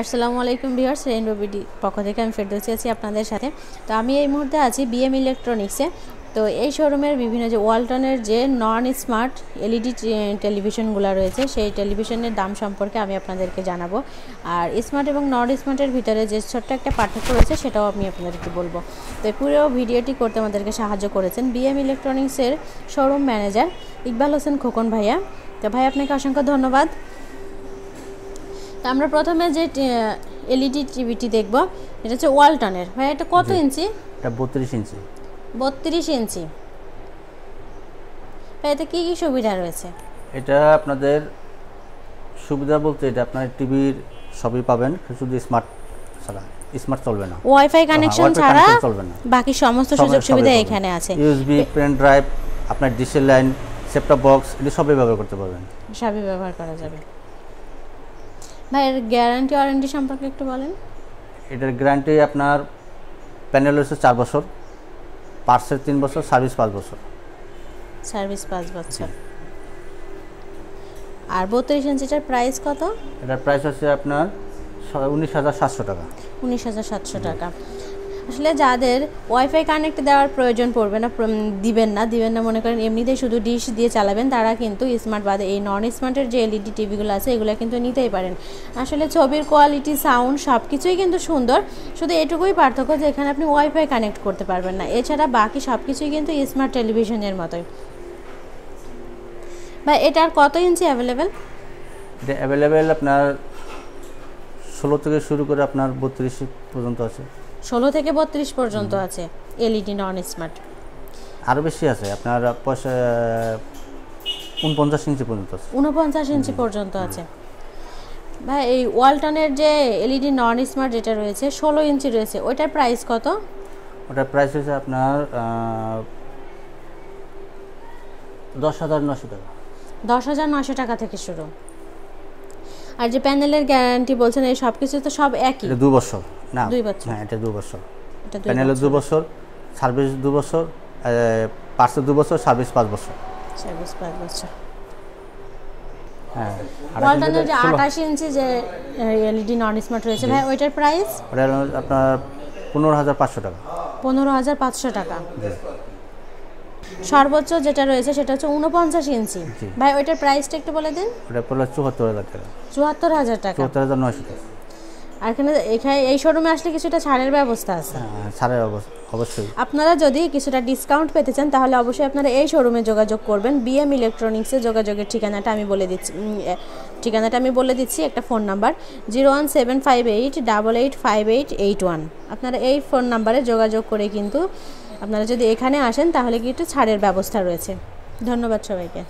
আসসালামু আলাইকুম বিহার্স rainbow BD পক্ষ থেকে আমি ফেরদৌসি আছি আপনাদের সাথে। তো আমি এই মুহূর্তে আছি বিএম ইলেকট্রনিক্সে তো এই শোরুমের বিভিন্ন যে ওয়ালটনের যে নন স্মার্ট এলইডি টেলিভিশনগুলো রয়েছে, সেই টেলিভিশনের দাম সম্পর্কে আমি আপনাদেরকে জানাব। আর স্মার্ট এবং নন স্মার্টের ভিতরে যে ছোট্ট একটা পার্থক্য রয়েছে, সেটাও আমি আপনাদেরকে বলব। তো পুরো ভিডিওটি করতে আমাদেরকে সাহায্য করেছেন বিএম ইলেকট্রনিক্সের শোরুম ম্যানেজার ইকবাল হোসেন খোকন ভাইয়া। তো ভাই, আপনাকে অসংখ্য ধন্যবাদ। তো আমরা প্রথমে যে এলইডি টিভিটি দেখব এটা হচ্ছে ওয়ালটনের। ভাই এটা কত ইঞ্চি? এটা বত্রিশ ইঞ্চি। বত্রিশ ইঞ্চি। ভাই এতে কী কী সুবিধা রয়েছে? এটা আপনাদের সুবিধা বলতে এটা আপনার টিভির সবই পাবেন শুধু স্মার্ট ছাড়া। স্মার্ট চলবে না। ওয়াইফাই কানেকশন ছাড়া চলবে না। বাকি সমস্ত সুযোগ সুবিধা এখানে আছে। ইউএসবি পেন ড্রাইভ আপনার DSL line set top box এগুলি সবই ব্যবহার করতে পারবেন। সবই ব্যবহার করা যাবে। ভাই এর গ্যারান্টি ওয়ারেন্টি সম্পর্কে একটু বলেন। এটার গ্যারান্টি আপনার প্যানেল হচ্ছে চার বছর পার্সের তিন বছর সার্ভিস পাঁচ বছর। সার্ভিস পাঁচ বছর। আর বত্রিশ ইঞ্চিটার প্রাইস কত? এটার প্রাইস হচ্ছে আপনার উনিশ হাজার সাতশো টাকা। উনিশ হাজার সাতশো টাকা। আসলে যাদের ওয়াইফাই কানেক্ট দেওয়ার প্রয়োজন পড়বে না দিবেন না দিবেন না মনে করেন এমনিতেই শুধু ডিশ দিয়ে চালাবেন, তারা কিন্তু স্মার্ট বাদে এই নন স্মার্টের যে এলইডি টিভিগুলো আছে, এগুলো কিন্তু নিতেই পারেন। আসলে ছবির কোয়ালিটি সাউন্ড সব কিছুই কিন্তু সুন্দর, শুধু এটুকুই পার্থক্য যে এখানে আপনি ওয়াইফাই কানেক্ট করতে পারবেন না। এছাড়া বাকি সব কিছুই কিন্তু স্মার্ট টেলিভিশনের মতোই। বা এটার কত ইঞ্চি অ্যাভেলেবেল এটা অ্যাভেলেবেল আপনার ষোলো থেকে শুরু করে আপনার বত্রিশ পর্যন্ত আছে। ষোলো থেকে বত্রিশ পর্যন্ত আছে এলইডি নন স্মার্ট আরও বেশি আছে আপনার উনপঞ্চাশ ইঞ্চি পর্যন্ত উনপঞ্চাশ ইঞ্চি পর্যন্ত আছে। ভাই এই ওয়ালটনের যে এলইডি নন স্মার্ট যেটা রয়েছে ষোলো ইঞ্চি রয়েছে ওইটার প্রাইস কত? ওটার প্রাইস হচ্ছে আপনার দশ হাজার নশো টাকা। দশ হাজার নশো টাকা থেকে শুরু। আর যে প্যানেলের গ্যারান্টি বলছেন এই সব কিছু তো সব একই। দু বছর। না দুই বছর। হ্যাঁ এটা দু বছর এটা দুই দু বছর। সার্ভিস দু বছর পার্সেল দু বছর সার্ভিস পাঁচ বছর। সার্ভিস পাঁচ বছর। হ্যাঁ ওয়ালটনের যে ইঞ্চি যে এলইডি নন স্মার্ট রয়েছে ভাই ওইটার প্রাইস ওটা আপনার পনেরো হাজার পাঁচশো টাকা। পনেরো হাজার পাঁচশো টাকা। সর্বোচ্চ যেটা রয়েছে সেটা হচ্ছে উনপঞ্চাশ ইঞ্চি। ভাই ওইটার প্রাইসটা একটু বলে দিন। ওটা পড়ল চুয়াত্তর হাজার টাকা। চুয়াত্তর হাজার টাকা। চুয়াত্তর হাজার নয়শো টাকা। আর এখানে এখানে এই শোরুমে আসলে কিছুটা ছাড়ের ব্যবস্থা আছে। হ্যাঁ ছাড়ের অবস্থা অবশ্যই। আপনারা যদি কিছুটা ডিসকাউন্ট পেতে চান তাহলে অবশ্যই আপনারা এই শোরুমে যোগাযোগ করবেন। বিএম ইলেকট্রনিক্সে যোগাযোগের ঠিকানাটা আমি বলে দিচ্ছি ঠিকানাটা আমি বলে দিচ্ছি একটা phone number zero one seven five eight double eight five eight eight one আপনারা এই ফোন নাম্বারে যোগাযোগ করে কিন্তু আপনারা যদি এখানে আসেন তাহলে কিন্তু ছাড়ের ব্যবস্থা রয়েছে। ধন্যবাদ সবাইকে।